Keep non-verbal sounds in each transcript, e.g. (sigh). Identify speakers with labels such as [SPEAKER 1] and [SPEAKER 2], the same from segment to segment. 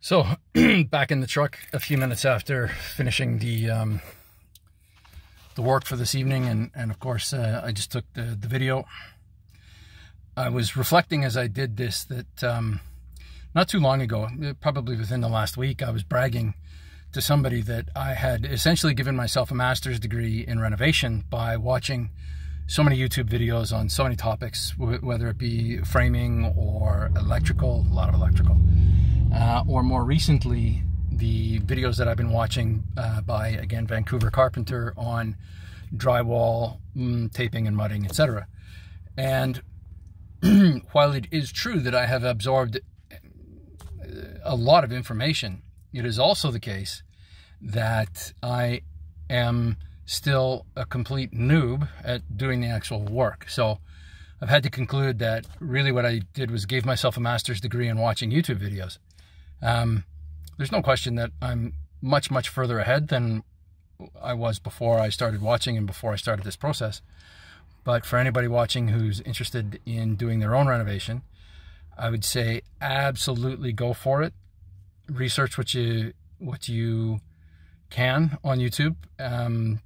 [SPEAKER 1] So (clears throat) back in the truck a few minutes after finishing the um, the work for this evening, and and of course uh, I just took the the video. I was reflecting as I did this that um, not too long ago, probably within the last week, I was bragging to somebody that I had essentially given myself a master's degree in renovation by watching so many YouTube videos on so many topics, whether it be framing or electrical, a lot of electrical uh, or more recently, the videos that I've been watching uh, by, again, Vancouver Carpenter on drywall, mm, taping and mudding, etc. And (clears throat) while it is true that I have absorbed a lot of information, it is also the case that I am still a complete noob at doing the actual work. So I've had to conclude that really what I did was gave myself a master's degree in watching YouTube videos. Um, there's no question that I'm much, much further ahead than I was before I started watching and before I started this process. But for anybody watching who's interested in doing their own renovation, I would say absolutely go for it. Research what you what you can on YouTube. Um,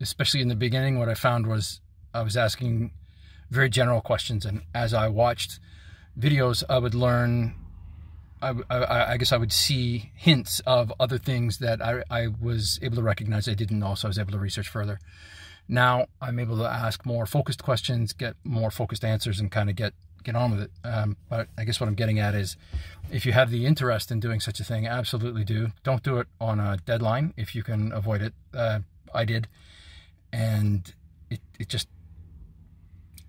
[SPEAKER 1] especially in the beginning, what I found was I was asking very general questions, and as I watched videos, I would learn I, I, I, guess I would see hints of other things that I, I was able to recognize I didn't know, so I was able to research further. Now I'm able to ask more focused questions, get more focused answers, and kind of get get on with it. Um, but I guess what I'm getting at is, if you have the interest in doing such a thing, absolutely do. Don't do it on a deadline if you can avoid it. Uh, I did, and it it just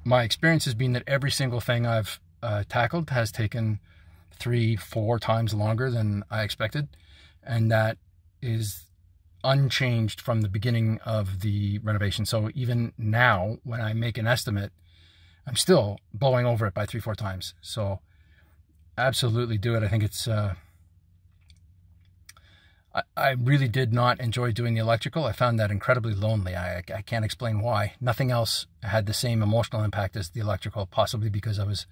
[SPEAKER 1] my experience has been that every single thing I've uh, tackled has taken three, four times longer than I expected. And that is unchanged from the beginning of the renovation. So even now, when I make an estimate, I'm still blowing over it by three, four times. So absolutely do it. I think it's, uh, I, I really did not enjoy doing the electrical. I found that incredibly lonely. I, I can't explain why. Nothing else had the same emotional impact as the electrical, possibly because I was,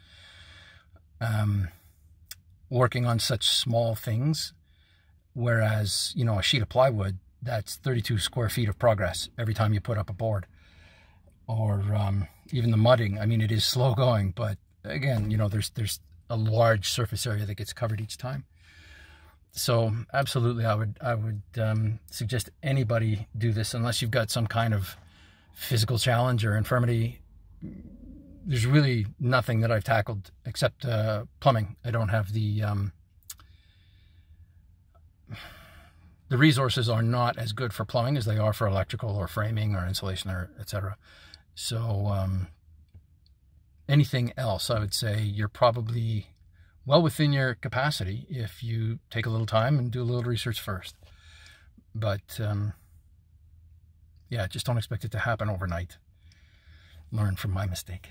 [SPEAKER 1] um, working on such small things. Whereas, you know, a sheet of plywood, that's 32 square feet of progress every time you put up a board. Or um, even the mudding. I mean, it is slow going, but again, you know, there's there's a large surface area that gets covered each time. So absolutely, I would I would um, suggest anybody do this unless you've got some kind of physical challenge or infirmity there's really nothing that I've tackled except uh, plumbing. I don't have the um, the resources are not as good for plumbing as they are for electrical or framing or insulation or etc. So um, anything else, I would say you're probably well within your capacity if you take a little time and do a little research first. But um, yeah, just don't expect it to happen overnight. Learn from my mistake.